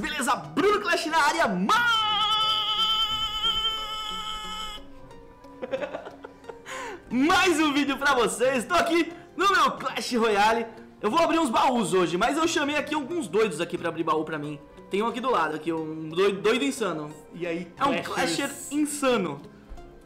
beleza? Bruno Clash na área, mais um vídeo pra vocês. Estou aqui no meu Clash Royale. Eu vou abrir uns baús hoje, mas eu chamei aqui alguns doidos aqui pra abrir baú pra mim. Tem um aqui do lado, aqui, um doido, doido insano. E aí, É um Clasher insano.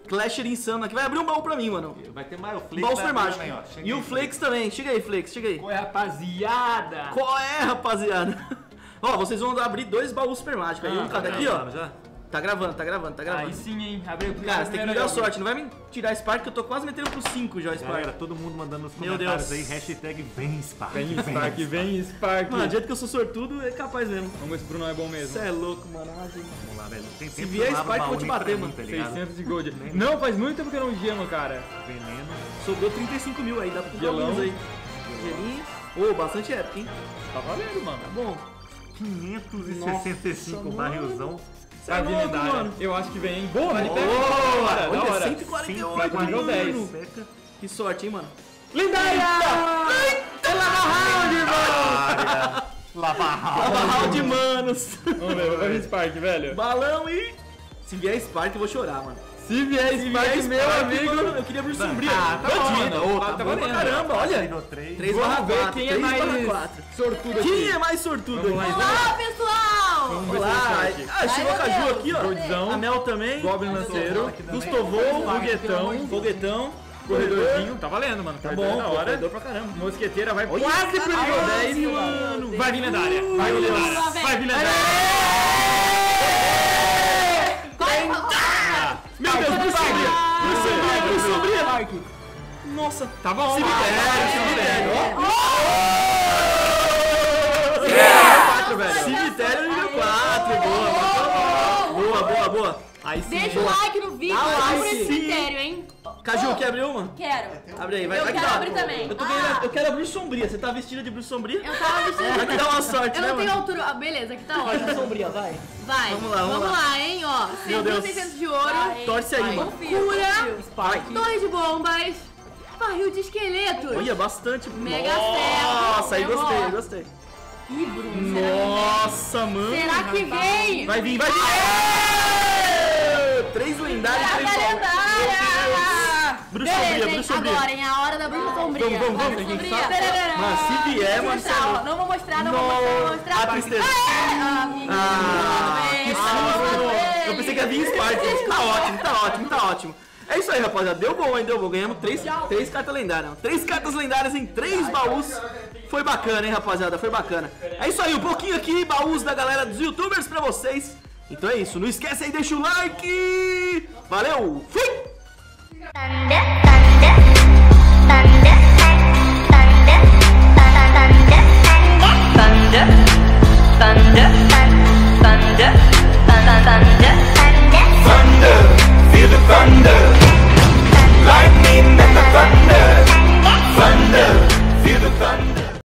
Clasher insano aqui. Vai abrir um baú pra mim, mano. Vai ter mais o Flix. Baú super mágico. também, E aí, o Flakes também. Chega aí, Flakes, chega aí. Oi, rapaziada! Qual é, rapaziada? Ó, vocês vão abrir dois baús super mágicos. Aí um cada aqui, ó. Já? Tá gravando, tá gravando, tá gravando. Aí sim, hein? Abriu o Cara, você tem que me dar sorte, não vai me tirar Spark, que eu tô quase metendo pro 5 já, Spark. Galera, todo mundo mandando nos Meu comentários Deus. aí, hashtag vem Spark. Vem Spark, vem Spark! Mano, do jeito que eu sou sortudo, é capaz mesmo. Vamos ver se o Bruno é bom mesmo. Você é louco, mano. Vamos lá, velho. Tem Se vier Spark, eu vou te bater, mano. Tá ligado? 600 de gold. Não, faz muito tempo que eu não gemo, cara. Veneno. Sobrou 35 mil aí, dá pra comprar alguns aí. Gelinho. Ô, bastante épica, hein? Tá valendo, mano. Tá bom. 565 Nossa, barrilzão. É louco. Eu acho que vem, hein? Boa, ele pega. Boa! Da hora, da Olha, hora. 148, Vai com nível 10. mano. Seca. Que sorte, hein, mano? Lendária! É Lava Round, irmão! Lava Lava round, manos. Vamos ver, vai vir Spark, velho. Balão e... Se vier Spark, eu vou chorar, mano. Se vier Spark, vier meu Spark, amigo. mano, eu queria abrir sombria. Ah, tá bom, Tá- tá, bom pra caramba, olha. Virou 3. 3 barra Vamos ver 4, quem é 3 barra mais 4. sortudo aqui. Quem é mais sortudo Vamos lá, aqui? Olá, pessoal! Olá. é. Ah, chegou a Caju aqui, ó. A Mel também. Goblin Lanceiro. Gustovou, Foguetão. Foguetão. Corredorzinho. Tá valendo, mano. Tá Corredor bom, da hora. corredor pra caramba. Mosqueteira vai quase pro nível quase, 10. mano. Vai vir lendária. Vai vir lendária. Vai vir lendária. Nossa. Tá bom. Cemitério, cemitério. Quatro, velho. Cemitério nível 4. Boa, boa, boa, boa. Aí sim. Deixa o like no vídeo, Dá vai like, esse cemitério, hein? Caju, quer abrir uma? Quero. Abre aí, vai. Eu Aqui, quero ó. abrir também. Eu, tô ganhando- Ah. eu quero abrir sombria. Você tá vestida de Bruce Sombria? Eu tava vestindo. Vai que dá uma sorte, Eu né, não tenho mano? altura. Ah, beleza, aqui tá ótimo. Sombria, vai. Vai. Vamos lá, vamos lá. lá, hein, ó. Meu Deus. 600 de ouro. Torce aí, mano. Cura. Spike. Torre de bombas. Barril de esqueletos. Olha, bastante. Mega Nossa, aí ferro. gostei, gostei. Ih, Bruno, Nossa, mano. Será que vem? Vai vir, vai vir. Três lendários, três que é baús. lendária? Bruce Beleza, Sombria? Bruce Sombria. Agora, hein? A hora da Bruxa Sombria. Vamos, vamos, vamos, Bruxa. Mano, se vier, mano. Não vou mostrar, não vou mostrar, não vou mostrar. A tristeza. Ah, menino, Ah, bem. que ver. Eu pensei que ia vir Spark. Tá ótimo, tá ótimo, tá ótimo. É isso aí, rapaziada. Deu bom, hein? Deu bom. Ganhamos três, três cartas lendárias. Três cartas lendárias em três baús. Foi bacana, hein, rapaziada? Foi bacana. É isso aí, um pouquinho aqui, baús da galera dos youtubers pra vocês. Então é isso. Não esquece aí, deixa o like. Valeu. Fui!